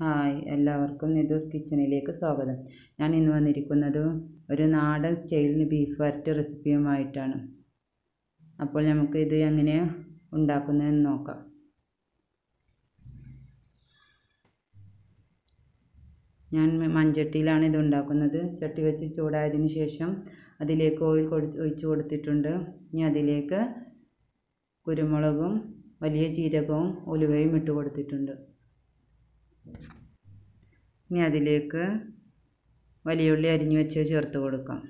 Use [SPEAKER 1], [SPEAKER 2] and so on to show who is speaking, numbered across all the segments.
[SPEAKER 1] Hi എല്ലാവർക്കും നിതൂസ് കിച്ചണിലേക്ക് സ്വാഗതം. ഞാൻ ഇന്ന് വന്നിരിക്കുന്നത് ഒരു നാടൻ സ്റ്റൈലിന് ബീഫ് വരട്ട് റെസിപ്പിയുമായിട്ടാണ് അപ്പോൾ നമുക്ക് ഇത് എങ്ങനെ ഉണ്ടാക്കുന്നതെന്ന് നോക്കാം. ഞാൻ മൺചട്ടിയിലാണ് ഇത് ഉണ്ടാക്കുന്നത്. ചട്ടി വെച്ച് ചൂടായതിന് ശേഷം അതിലേക്ക് ഓയിൽ ഒഴിച്ച് കൊടുത്തിട്ടുണ്ട്. ഇനി അതിലേക്ക് കുരുമുളകും വലിയ ജീരകവും ഉലുവയും ഇട്ട് കൊടുത്തിട്ടുണ്ട്. ഇനി അതിലേക്ക് വലിയ ഉള്ളി അരിഞ്ഞു വെച്ച് ചേർത്ത് കൊടുക്കാം.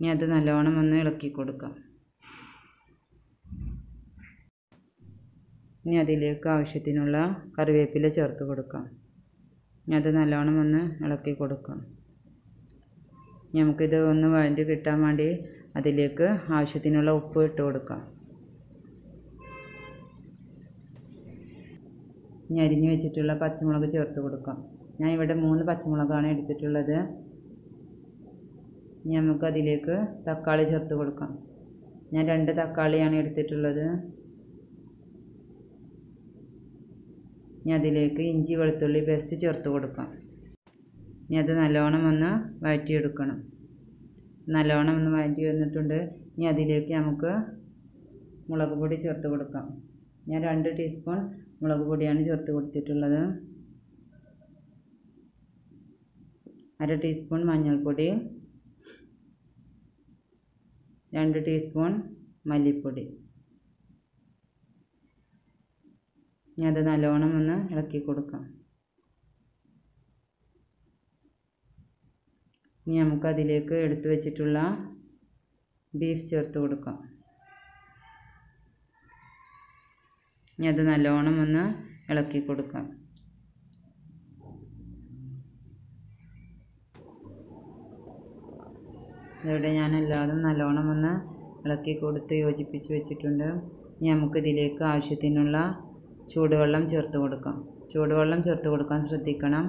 [SPEAKER 1] ഇനി അത് നല്ലോണം ഒന്ന് ഇളക്കി കൊടുക്കാം. ഇനി അതിലേക്ക് ആവശ്യത്തിനുള്ള കറിവേപ്പില ചേർത്ത് കൊടുക്കാം. ഇനി അത് നല്ലോണം ഒന്ന് ഇളക്കി കൊടുക്കാം. നമുക്കിത് ഒന്ന് വഴഞ്ഞ് കിട്ടാൻ വേണ്ടി അതിലേക്ക് ആവശ്യത്തിനുള്ള ഉപ്പ് ഇട്ട് കൊടുക്കാം. ഇനി അരിഞ്ഞു വെച്ചിട്ടുള്ള പച്ചമുളക് ചേർത്ത് കൊടുക്കാം. ഞാൻ ഇവിടെ മൂന്ന് പച്ചമുളകാണ് എടുത്തിട്ടുള്ളത്. ഇനി നമുക്ക് അതിലേക്ക് തക്കാളി ചേർത്ത് കൊടുക്കാം. ഞാൻ രണ്ട് തക്കാളിയാണ് എടുത്തിട്ടുള്ളത്. ഇനി അതിലേക്ക് ഇഞ്ചി വെളുത്തുള്ളി പേസ്റ്റ് ചേർത്ത് കൊടുക്കാം. ഇനി അത് നല്ലോണം ഒന്ന് വഴറ്റിയെടുക്കണം. നല്ലോണം ഒന്ന് വഴറ്റി വന്നിട്ടുണ്ട്. ഇനി അതിലേക്ക് നമുക്ക് മുളക് പൊടി ചേർത്ത് കൊടുക്കാം. ഞാൻ രണ്ട് ടീസ്പൂൺ മുളക് പൊടിയാണ് ചേർത്ത് കൊടുത്തിട്ടുള്ളത്. അര ടീസ്പൂൺ മഞ്ഞൾപ്പൊടി. രണ്ട് ടീസ്പൂൺ മല്ലിപ്പൊടി. ഇനി അത് നല്ലോണം ഒന്ന് ഇളക്കി കൊടുക്കാം. ഇനി നമുക്കതിലേക്ക് എടുത്തു വച്ചിട്ടുള്ള ബീഫ് ചേർത്ത് കൊടുക്കാം. ഇനി അത് നല്ലോണം ഒന്ന് ഇളക്കി കൊടുക്കാം. ഇതോടെ ഞാൻ എല്ലാതും നല്ലോണം ഒന്ന് ഇളക്കി കൊടുത്ത് യോജിപ്പിച്ച് വെച്ചിട്ടുണ്ട്. ഇനി നമുക്ക് ഇതിലേക്ക് ആവശ്യത്തിനുള്ള ചൂടുവെള്ളം ചേർത്ത് കൊടുക്കാം. ചൂടുവെള്ളം ചേർത്ത് കൊടുക്കാൻ ശ്രദ്ധിക്കണം.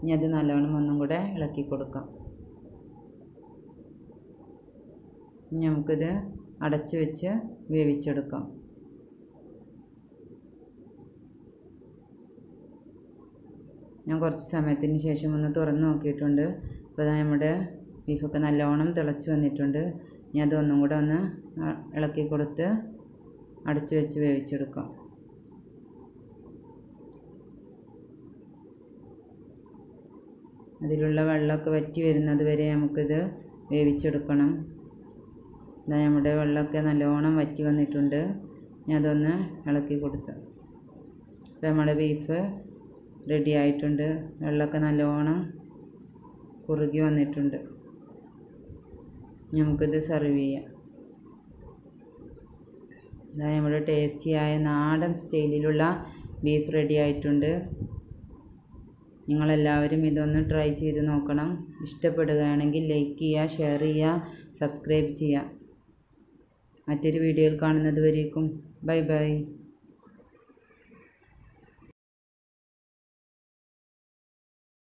[SPEAKER 1] ഇനി അത് നല്ലോണം ഒന്നും കൂടെ ഇളക്കി കൊടുക്കാം. ഇനി നമുക്കിത് അടച്ചു വെച്ച് വേവിച്ചെടുക്കാം. ഞാൻ കുറച്ച് സമയത്തിന് ശേഷം ഒന്ന് തുറന്ന് നോക്കിയിട്ടുണ്ട്. ഇപ്പോൾ നമ്മുടെ ബീഫൊക്കെ നല്ലോണം തിളച്ച് വന്നിട്ടുണ്ട്. ഇനി അതൊന്നും കൂടെ ഒന്ന് ഇളക്കി കൊടുത്ത് അടച്ചു വെച്ച് വേവിച്ചെടുക്കാം. അതിലുള്ള വെള്ളമൊക്കെ വറ്റി വരുന്നത് വരെ നമുക്കിത് വേവിച്ചെടുക്കണം. ഇതാ നമ്മുടെ വെള്ളമൊക്കെ നല്ലോണം വറ്റി വന്നിട്ടുണ്ട്. ഞാൻ അതൊന്ന് ഇളക്കി കൊടുത്തു. അപ്പോൾ നമ്മുടെ ബീഫ് റെഡി ആയിട്ടുണ്ട് വെള്ളമൊക്കെ നല്ലോണം കുറുകി വന്നിട്ടുണ്ട്. നമുക്കിത് സെർവ് ചെയ്യാം. ഇതാ നമ്മുടെ ടേസ്റ്റിയായ നാടൻ സ്റ്റൈലിലുള്ള ബീഫ് റെഡി ആയിട്ടുണ്ട്. നിങ്ങളെല്ലാവരും ഇതൊന്ന് ട്രൈ ചെയ്ത് നോക്കണം. ഇഷ്ടപ്പെടുകയാണെങ്കിൽ ലൈക്ക് ചെയ്യുക ഷെയർ ചെയ്യുക സബ്സ്ക്രൈബ് ചെയ്യുക. മറ്റൊരു വീഡിയോയിൽ കാണുന്നത് വരേക്കും. Bye bye